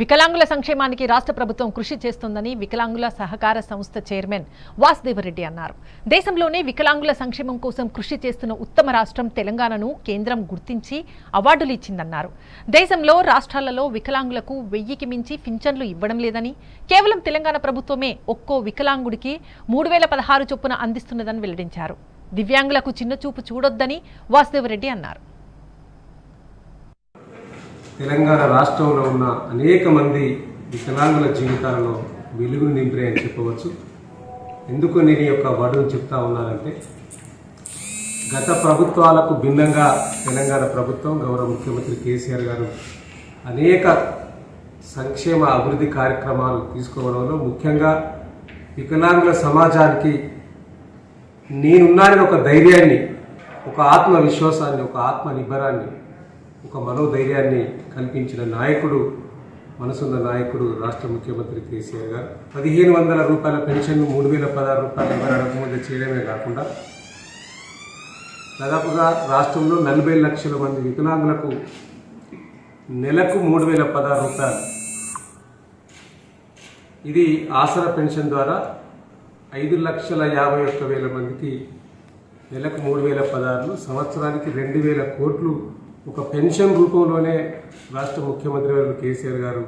వికలాంగుల సంక్షేమానికి రాష్ట్ర ప్రభుత్వం కృషి చేస్తోందని వికలాంగుల సహకార సంస్థ చైర్మన్ వాసుదేవరెడ్డి అన్నారు. దేశంలోనే వికలాంగుల సంక్షేమం కోసం కృషి చేస్తున్న ఉత్తమ రాష్ట్రం తెలంగాణను కేంద్రం గుర్తించి అవార్డులు ఇచ్చిందన్నారు. దేశంలో రాష్ట్రాలలో వికలాంగులకు వెయ్యికి మించి పింఛన్లు ఇవ్వడం లేదని కేవలం తెలంగాణ ప్రభుత్వమే ఒక్కో వికలాంగుడికి మూడు వేల పదహారు చొప్పున అందిస్తున్నదని వెల్లడించారు. దివ్యాంగులకు చిన్నచూపు చూడొద్దని వాసుదేవరెడ్డి అన్నారు. తెలంగాణ రాష్ట్రంలో ఉన్న అనేక మంది వికలాంగుల జీవితాలలో వెలుగును నింపాయని చెప్పవచ్చు. ఎందుకు నేను ఈ యొక్క వర్డును చెప్తా ఉన్నానంటే గత ప్రభుత్వాలకు భిన్నంగా తెలంగాణ ప్రభుత్వం గౌరవ ముఖ్యమంత్రి కేసీఆర్ గారు అనేక సంక్షేమ అభివృద్ధి కార్యక్రమాలు తీసుకోవడంలో ముఖ్యంగా వికలాంగుల సమాజానికి నేనున్నానని ఒక ధైర్యాన్ని ఒక ఆత్మవిశ్వాసాన్ని ఒక ఆత్మ నిబ్బరాన్ని ఒక మనోధైర్యాన్ని కల్పించిన నాయకుడు మనసున్న నాయకుడు రాష్ట్ర ముఖ్యమంత్రి కేసీఆర్ గారు. పదిహేను వందల రూపాయల పెన్షన్ మూడు వేల పదహారు రూపాయలు ఎవరు అడగముందే చేయడమే కాకుండా దాదాపుగా రాష్ట్రంలో నలభై లక్షల మంది వికలాంగులకు నెలకు మూడు వేల పదహారు రూపాయలు. ఇది ఆసరా పెన్షన్ ద్వారా ఐదు లక్షల యాభై ఒక్క వేల మందికి నెలకు మూడు వేల పదహారులు సంవత్సరానికి రెండు వేల కోట్లు ఒక పెన్షన్ రూపంలోనే రాష్ట్ర ముఖ్యమంత్రి గారు కేసీఆర్ గారు